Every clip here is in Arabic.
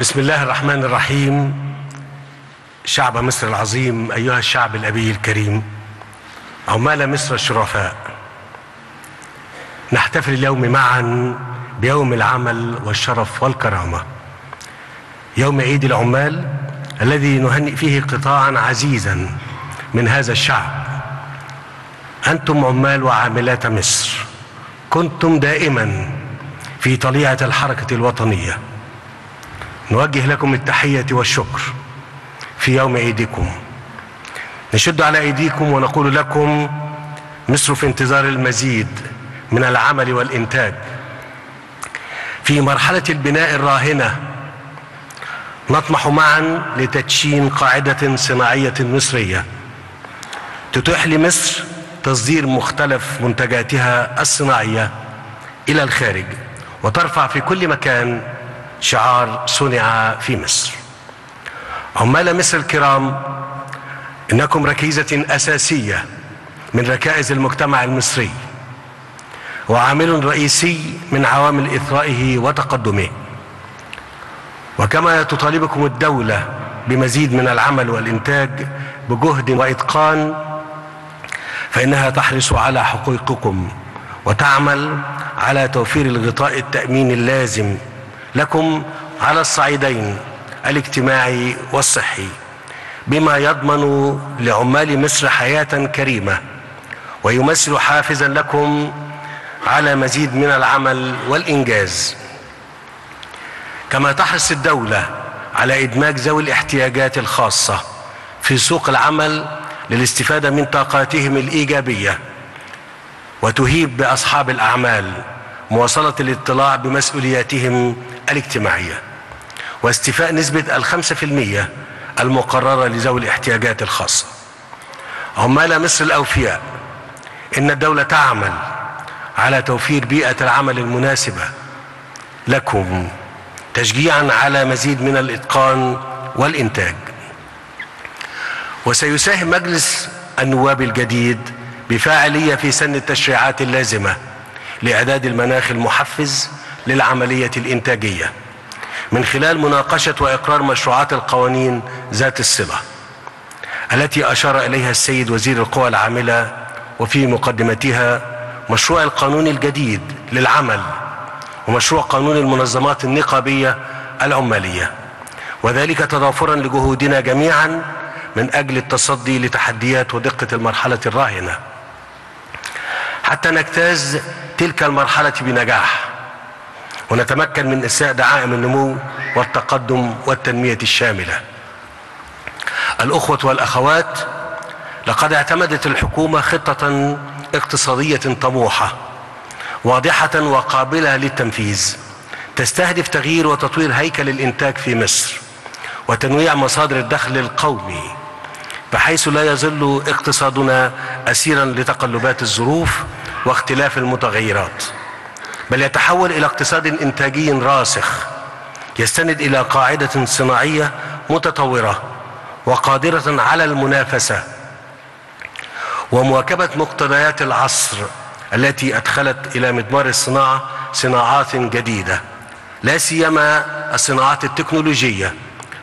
بسم الله الرحمن الرحيم. شعب مصر العظيم أيها الشعب الأبي الكريم. عمال مصر الشرفاء. نحتفل اليوم معا بيوم العمل والشرف والكرامة. يوم عيد العمال الذي نهنئ فيه قطاعا عزيزا من هذا الشعب. أنتم عمال وعاملات مصر. كنتم دائما في طليعة الحركة الوطنية. نوجه لكم التحية والشكر في يوم عيدكم. نشد على أيديكم ونقول لكم مصر في انتظار المزيد من العمل والإنتاج. في مرحلة البناء الراهنة نطمح معا لتدشين قاعدة صناعية مصرية تتيح لمصر تصدير مختلف منتجاتها الصناعية إلى الخارج وترفع في كل مكان شعار صنع في مصر. عمال مصر الكرام إنكم ركيزة أساسية من ركائز المجتمع المصري وعامل رئيسي من عوامل إثرائه وتقدمه. وكما تطالبكم الدولة بمزيد من العمل والإنتاج بجهد وإتقان فإنها تحرص على حقوقكم وتعمل على توفير الغطاء التأمين اللازم لكم على الصعيدين الاجتماعي والصحي بما يضمن لعمال مصر حياة كريمة ويمثل حافزا لكم على مزيد من العمل والإنجاز. كما تحرص الدولة على إدماج ذوي الاحتياجات الخاصة في سوق العمل للاستفادة من طاقاتهم الإيجابية وتهيب بأصحاب الأعمال مواصلة الاطلاع بمسؤولياتهم الاجتماعية واستيفاء نسبة الخمسة في المية المقررة لذوي الاحتياجات الخاصة. عمال مصر الأوفياء. إن الدولة تعمل على توفير بيئة العمل المناسبة لكم تشجيعا على مزيد من الإتقان والإنتاج. وسيساهم مجلس النواب الجديد بفاعلية في سن التشريعات اللازمة لإعداد المناخ المحفز للعملية الإنتاجية من خلال مناقشة وإقرار مشروعات القوانين ذات الصلة التي أشار إليها السيد وزير القوى العاملة وفي مقدمتها مشروع القانون الجديد للعمل ومشروع قانون المنظمات النقابية العمالية وذلك تضافرا لجهودنا جميعا من أجل التصدي لتحديات ودقة المرحلة الراهنة. حتى نجتاز تلك المرحلة بنجاح. ونتمكن من إساء دعائم النمو والتقدم والتنمية الشاملة. الأخوة والأخوات لقد اعتمدت الحكومة خطة اقتصادية طموحة واضحة وقابلة للتنفيذ تستهدف تغيير وتطوير هيكل الإنتاج في مصر وتنويع مصادر الدخل القومي بحيث لا يظل اقتصادنا أسيرا لتقلبات الظروف واختلاف المتغيرات. بل يتحول إلى اقتصاد إنتاجي راسخ يستند إلى قاعدة صناعية متطورة وقادرة على المنافسة. ومواكبة مقتضيات العصر التي أدخلت إلى مدمار الصناعة صناعات جديدة لا سيما الصناعات التكنولوجية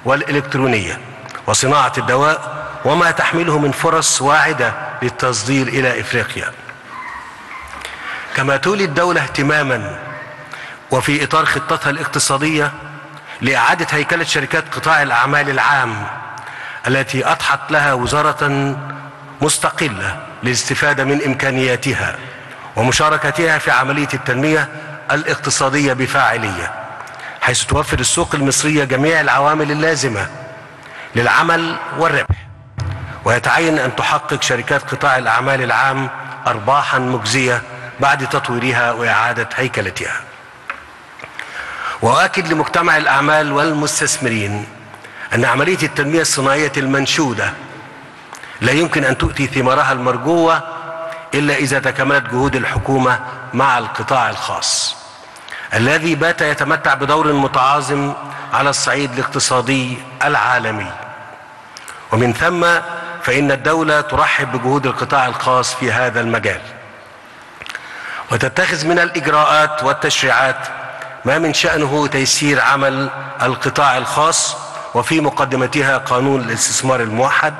والإلكترونية وصناعة الدواء وما تحمله من فرص واعدة للتصدير إلى إفريقيا. كما تولي الدولة اهتماما وفي إطار خطتها الاقتصادية لإعادة هيكلة شركات قطاع الأعمال العام التي أضحت لها وزارة مستقلة للاستفادة من إمكانياتها ومشاركتها في عملية التنمية الاقتصادية بفاعلية حيث توفر السوق المصرية جميع العوامل اللازمة للعمل والربح ويتعين أن تحقق شركات قطاع الأعمال العام أرباحا مجزية بعد تطويرها وإعادة هيكلتها. وأؤكد لمجتمع الأعمال والمستثمرين أن عملية التنمية الصناعية المنشودة لا يمكن أن تؤتي ثمارها المرجوة إلا إذا تكملت جهود الحكومة مع القطاع الخاص. الذي بات يتمتع بدور متعاظم على الصعيد الاقتصادي العالمي. ومن ثم فإن الدولة ترحب بجهود القطاع الخاص في هذا المجال. وتتخذ من الإجراءات والتشريعات ما من شأنه تيسير عمل القطاع الخاص وفي مقدمتها قانون الاستثمار الموحد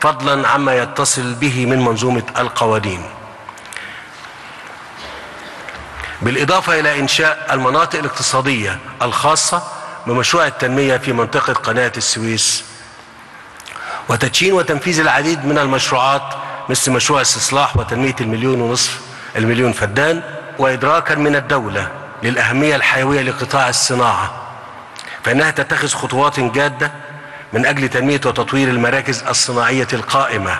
فضلا عما يتصل به من منظومة القوانين. بالإضافة إلى إنشاء المناطق الاقتصادية الخاصة بمشروع التنمية في منطقة قناة السويس وتدشين وتنفيذ العديد من المشروعات مثل مشروع استصلاح وتنمية المليون ونصف المليون فدان وإدراكا من الدولة للأهمية الحيوية لقطاع الصناعة. فإنها تتخذ خطوات جادة من أجل تنمية وتطوير المراكز الصناعية القائمة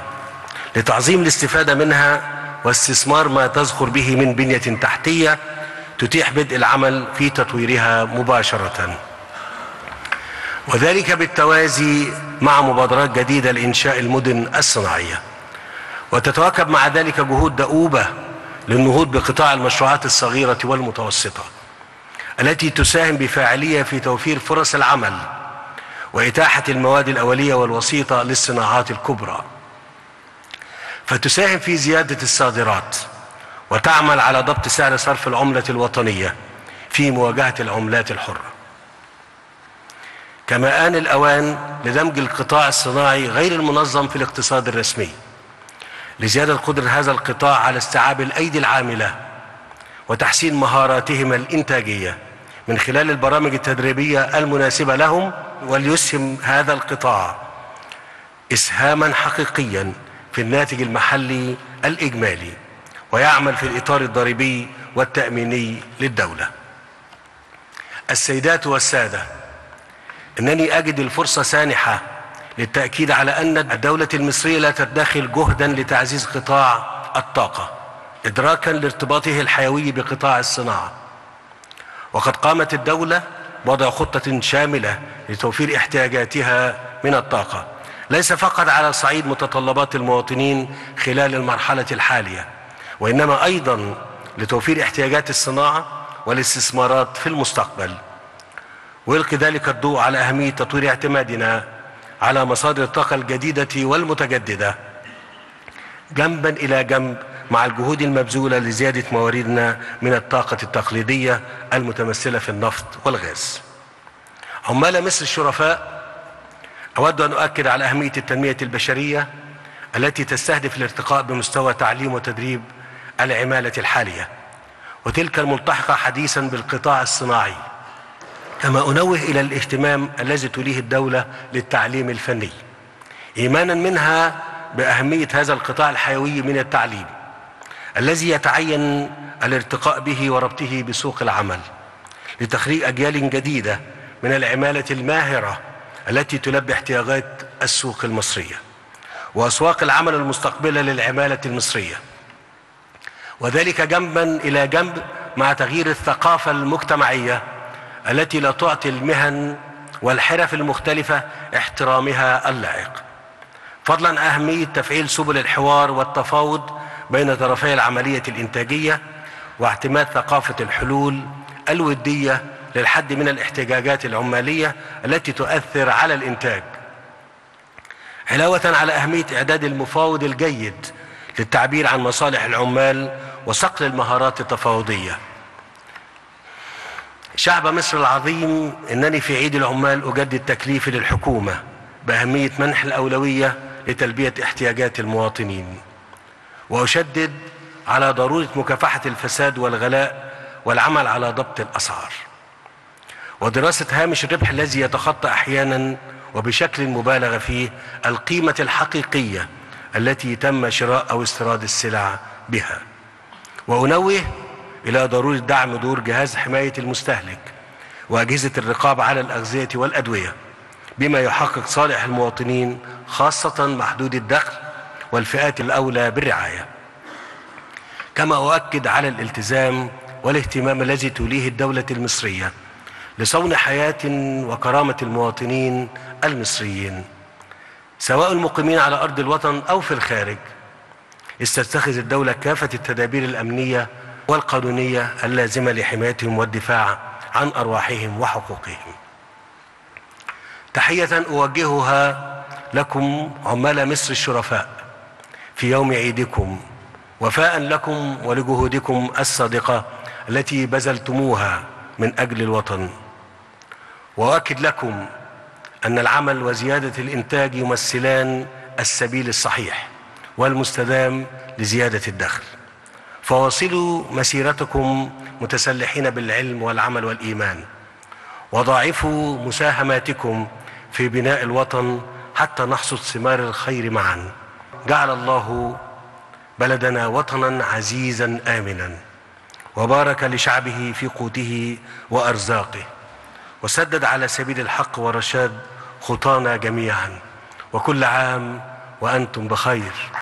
لتعظيم الاستفادة منها واستثمار ما تزخر به من بنية تحتية تتيح بدء العمل في تطويرها مباشرة. وذلك بالتوازي مع مبادرات جديدة لإنشاء المدن الصناعية. وتتواكب مع ذلك جهود دؤوبة للنهوض بقطاع المشروعات الصغيرة والمتوسطة التي تساهم بفاعلية في توفير فرص العمل وإتاحة المواد الأولية والوسيطة للصناعات الكبرى. فتساهم في زيادة الصادرات وتعمل على ضبط سعر صرف العملة الوطنية في مواجهة العملات الحرة. كما آن الأوان لدمج القطاع الصناعي غير المنظم في الاقتصاد الرسمي لزيادة قدرة هذا القطاع على استيعاب الأيدي العاملة وتحسين مهاراتهم الإنتاجية. من خلال البرامج التدريبية المناسبة لهم وليسهم هذا القطاع إسهاما حقيقيا في الناتج المحلي الإجمالي ويعمل في الإطار الضريبي والتأميني للدولة. السيدات والسادة إنني أجد الفرصة سانحة للتأكيد على أن الدولة المصرية لا تدخل جهدا لتعزيز قطاع الطاقة إدراكا لارتباطه الحيوي بقطاع الصناعة. وقد قامت الدولة بوضع خطة شاملة لتوفير احتياجاتها من الطاقة. ليس فقط على صعيد متطلبات المواطنين خلال المرحلة الحالية وإنما أيضا لتوفير احتياجات الصناعة والاستثمارات في المستقبل. ويلقي ذلك الضوء على أهمية تطوير اعتمادنا على مصادر الطاقة الجديدة والمتجددة. جنبا إلى جنب مع الجهود المبذولة لزيادة مواردنا من الطاقة التقليدية المتمثلة في النفط والغاز. عمال مصر الشرفاء أود أن أؤكد على أهمية التنمية البشرية التي تستهدف الارتقاء بمستوى تعليم وتدريب العمالة الحالية. وتلك الملتحقة حديثا بالقطاع الصناعي. كما أنوه إلى الاهتمام الذي توليه الدولة للتعليم الفني. إيمانا منها بأهمية هذا القطاع الحيوي من التعليم الذي يتعين الارتقاء به وربطه بسوق العمل لتخريج أجيال جديدة من العمالة الماهرة التي تلبي احتياجات السوق المصرية وأسواق العمل المستقبلة للعمالة المصرية. وذلك جنبا إلى جنب مع تغيير الثقافة المجتمعية التي لا تعطي المهن والحرف المختلفة احترامها اللائق. فضلا أهمية تفعيل سبل الحوار والتفاوض بين طرفي العملية الإنتاجية واعتماد ثقافة الحلول الودية للحد من الاحتجاجات العمالية التي تؤثر على الإنتاج. علاوة على أهمية إعداد المفاوض الجيد للتعبير عن مصالح العمال وصقل المهارات التفاوضية. شعب مصر العظيم إنني في عيد العمال أجدد تكليفي للحكومة بأهمية منح الأولوية لتلبية احتياجات المواطنين وأشدد على ضرورة مكافحة الفساد والغلاء والعمل على ضبط الأسعار. ودراسة هامش الربح الذي يتخطى أحيانا وبشكل مبالغ فيه القيمة الحقيقية التي تم شراء أو استيراد السلع بها. وأنوه إلى ضرورة دعم دور جهاز حماية المستهلك وأجهزة الرقابة على الأغذية والأدوية بما يحقق صالح المواطنين خاصة محدود الدخل والفئات الأولى بالرعاية. كما أؤكد على الالتزام والاهتمام الذي توليه الدولة المصرية لصون حياة وكرامة المواطنين المصريين سواء المقيمين على أرض الوطن أو في الخارج. استتخذ الدولة كافة التدابير الأمنية والقانونية اللازمة لحمايتهم والدفاع عن أرواحهم وحقوقهم. تحية أوجهها لكم عمال مصر الشرفاء في يوم عيدكم وفاء لكم ولجهودكم الصادقة التي بذلتموها من أجل الوطن. وأؤكد لكم أن العمل وزيادة الإنتاج يمثلان السبيل الصحيح والمستدام لزيادة الدخل. فواصلوا مسيرتكم متسلحين بالعلم والعمل والإيمان. وضاعفوا مساهماتكم في بناء الوطن حتى نحصد ثمار الخير معا. جعل الله بلدنا وطنا عزيزا آمنا. وبارك لشعبه في قوته وأرزاقه. وسدد على سبيل الحق والرشاد خطانا جميعا. وكل عام وأنتم بخير.